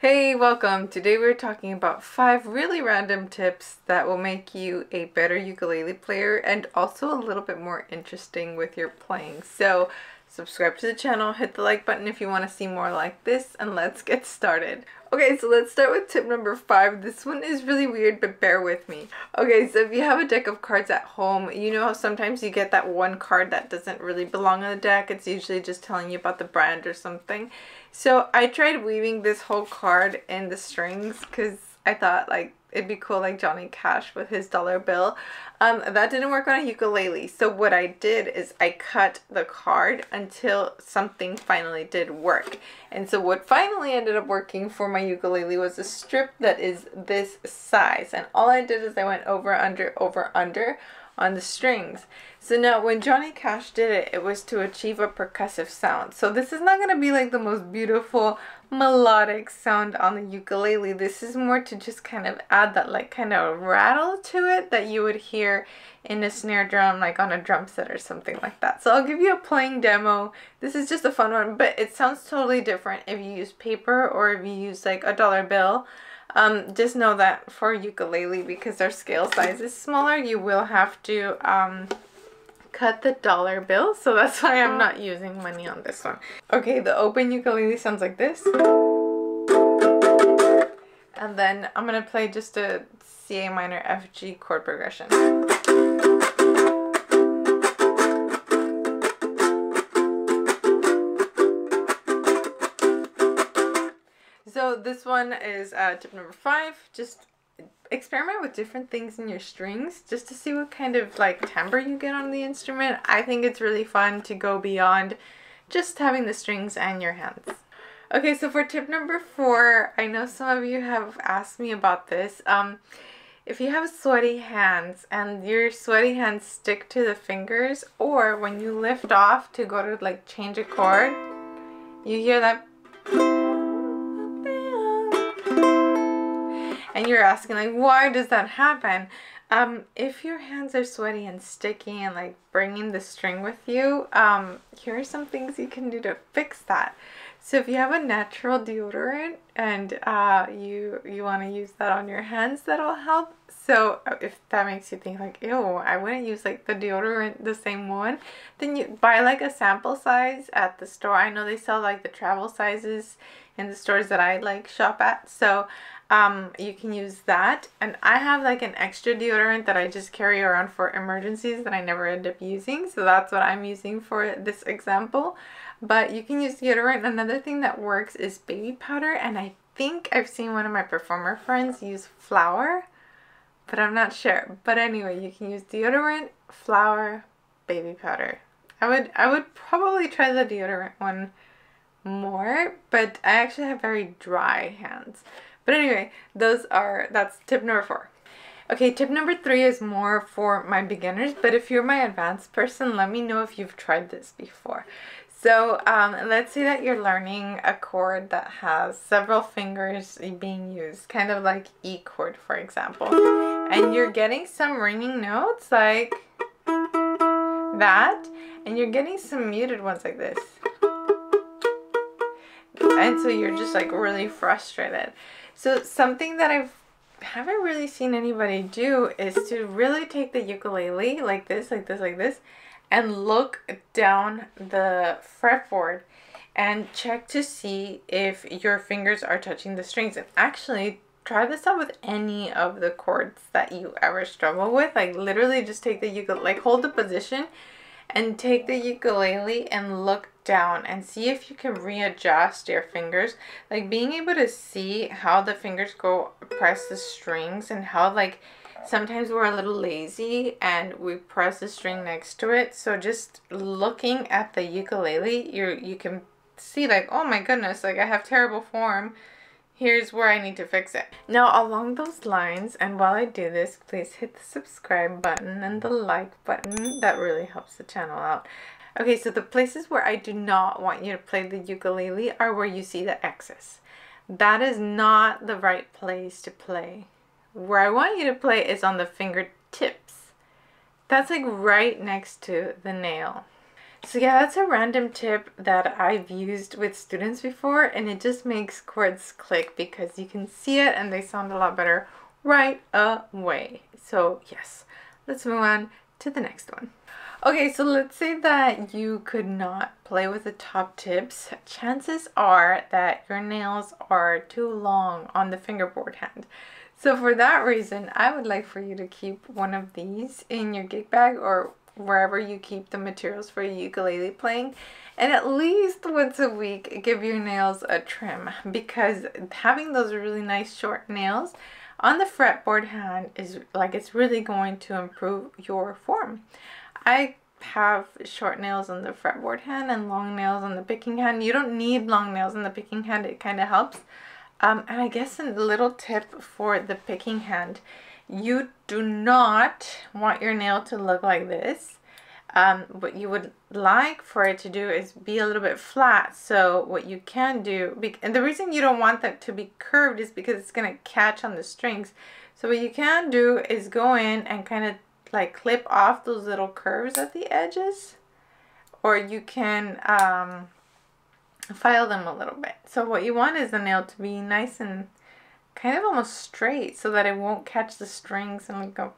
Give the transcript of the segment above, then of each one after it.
Hey, welcome. Today we're talking about five really random tips that will make you a better ukulele player and also a little bit more interesting with your playing. So subscribe to the channel, hit the like button if you want to see more like this, and let's get started. Okay, so let's start with tip number five. This one is really weird, but bear with me. Okay, so if you have a deck of cards at home, you know how sometimes you get that one card that doesn't really belong on the deck. It's usually just telling you about the brand or something. So I tried weaving this whole card in the strings because I thought like it'd be cool like Johnny Cash with his dollar bill. Um, that didn't work on a ukulele. So what I did is I cut the card until something finally did work. And so what finally ended up working for my ukulele was a strip that is this size. And all I did is I went over, under, over, under on the strings. So now when Johnny Cash did it, it was to achieve a percussive sound. So this is not going to be like the most beautiful melodic sound on the ukulele. This is more to just kind of add that like kind of rattle to it that you would hear in a snare drum like on a drum set or something like that. So I'll give you a playing demo. This is just a fun one, but it sounds totally different if you use paper or if you use like a dollar bill. Um, just know that for ukulele, because their scale size is smaller, you will have to um, cut the dollar bill. So that's why I'm not using money on this one. Okay, the open ukulele sounds like this. And then I'm going to play just a C A minor F G chord progression. So this one is uh, tip number five. Just experiment with different things in your strings just to see what kind of like timbre you get on the instrument. I think it's really fun to go beyond just having the strings and your hands. Okay, so for tip number four, I know some of you have asked me about this. Um, if you have sweaty hands and your sweaty hands stick to the fingers or when you lift off to go to like change a chord, you hear that and you're asking like why does that happen? Um, if your hands are sweaty and sticky and like bringing the string with you um, here are some things you can do to fix that. So if you have a natural deodorant and uh, you you want to use that on your hands that'll help so uh, if that makes you think like ew I wouldn't use like the deodorant the same one then you buy like a sample size at the store I know they sell like the travel sizes in the stores that I like shop at so um, you can use that. And I have like an extra deodorant that I just carry around for emergencies that I never end up using. So that's what I'm using for this example. But you can use deodorant. Another thing that works is baby powder. And I think I've seen one of my performer friends use flour, but I'm not sure. But anyway, you can use deodorant, flour, baby powder. I would I would probably try the deodorant one more, but I actually have very dry hands. But anyway, those are, that's tip number four. Okay, tip number three is more for my beginners, but if you're my advanced person, let me know if you've tried this before. So um, let's say that you're learning a chord that has several fingers being used, kind of like E chord, for example. And you're getting some ringing notes like that, and you're getting some muted ones like this. And so you're just like really frustrated. So something that I've haven't really seen anybody do is to really take the ukulele like this, like this, like this, and look down the fretboard and check to see if your fingers are touching the strings. And actually, try this out with any of the chords that you ever struggle with. Like literally just take the ukulele, like hold the position and take the ukulele and look down and see if you can readjust your fingers like being able to see how the fingers go press the strings and how like sometimes we're a little lazy and we press the string next to it so just looking at the ukulele you you can see like oh my goodness like I have terrible form here's where I need to fix it. Now along those lines and while I do this please hit the subscribe button and the like button that really helps the channel out. Okay so the places where I do not want you to play the ukulele are where you see the X's. That is not the right place to play. Where I want you to play is on the fingertips. That's like right next to the nail. So yeah, that's a random tip that I've used with students before and it just makes chords click because you can see it and they sound a lot better right away. So yes, let's move on to the next one. Okay, so let's say that you could not play with the top tips. Chances are that your nails are too long on the fingerboard hand. So for that reason, I would like for you to keep one of these in your gig bag or wherever you keep the materials for your ukulele playing and at least once a week give your nails a trim because having those really nice short nails on the fretboard hand is like it's really going to improve your form. I have short nails on the fretboard hand and long nails on the picking hand. You don't need long nails on the picking hand, it kind of helps. Um, and I guess a little tip for the picking hand, you do not want your nail to look like this. Um, what you would like for it to do is be a little bit flat. So what you can do, and the reason you don't want that to be curved is because it's going to catch on the strings. So what you can do is go in and kind of like clip off those little curves at the edges or you can um, file them a little bit. So what you want is the nail to be nice and kind of almost straight so that it won't catch the strings and go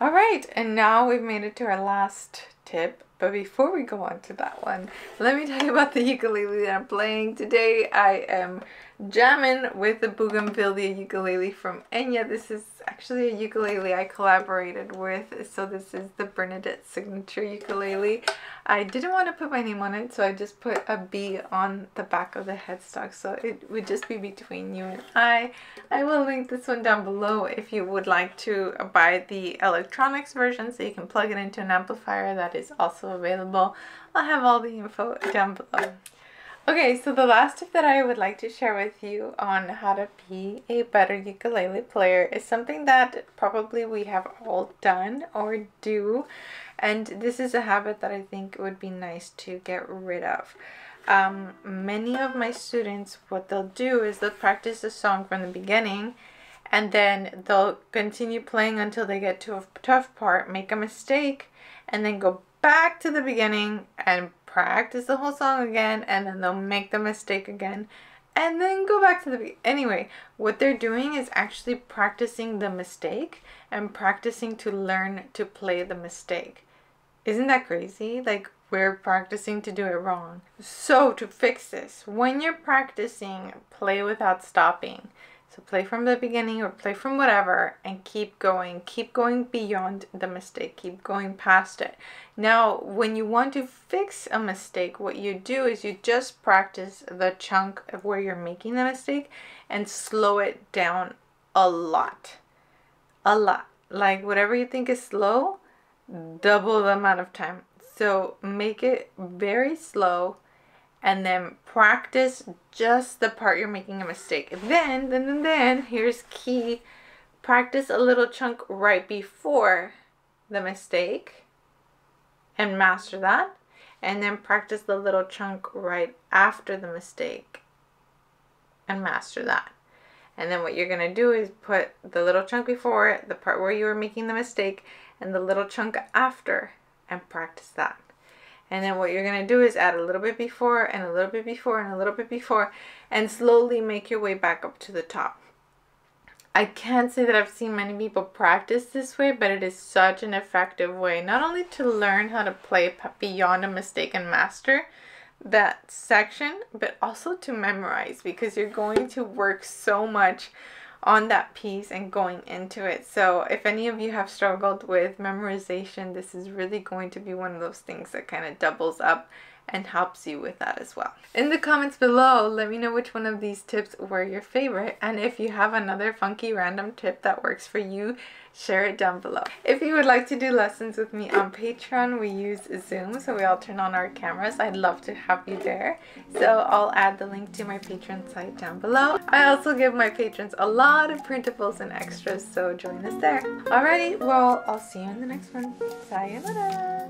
All right, and now we've made it to our last tip. But before we go on to that one, let me tell you about the ukulele that I'm playing. Today I am jamming with the Bougainvillea ukulele from Enya. This is actually a ukulele I collaborated with. So this is the Bernadette signature ukulele. I didn't want to put my name on it, so I just put a B on the back of the headstock. So it would just be between you and I. I will link this one down below if you would like to buy the electronics version so you can plug it into an amplifier that is also available. I'll have all the info down below. Okay, so the last tip that I would like to share with you on how to be a better ukulele player is something that probably we have all done or do, and this is a habit that I think would be nice to get rid of. Um, many of my students, what they'll do is they'll practice the song from the beginning and then they'll continue playing until they get to a tough part, make a mistake, and then go back to the beginning and practice the whole song again and then they'll make the mistake again and then go back to the beat. anyway what they're doing is actually practicing the mistake and practicing to learn to play the mistake. Isn't that crazy? Like we're practicing to do it wrong. So to fix this when you're practicing play without stopping play from the beginning or play from whatever and keep going. Keep going beyond the mistake. Keep going past it. Now, when you want to fix a mistake, what you do is you just practice the chunk of where you're making the mistake and slow it down a lot. A lot. Like whatever you think is slow, double the amount of time. So make it very slow and then practice just the part you're making a mistake. Then, then, then, then, here's key. Practice a little chunk right before the mistake and master that. And then practice the little chunk right after the mistake and master that. And then what you're going to do is put the little chunk before, the part where you were making the mistake, and the little chunk after and practice that. And then what you're going to do is add a little bit before and a little bit before and a little bit before and slowly make your way back up to the top. I can't say that I've seen many people practice this way, but it is such an effective way, not only to learn how to play beyond a mistake and master that section, but also to memorize because you're going to work so much on that piece and going into it. So if any of you have struggled with memorization, this is really going to be one of those things that kind of doubles up and helps you with that as well. In the comments below, let me know which one of these tips were your favorite and if you have another funky random tip that works for you, share it down below. If you would like to do lessons with me on Patreon, we use Zoom, so we all turn on our cameras. I'd love to have you there. So I'll add the link to my Patreon site down below. I also give my patrons a lot of printables and extras, so join us there. Alrighty, well, I'll see you in the next one. Sayonara!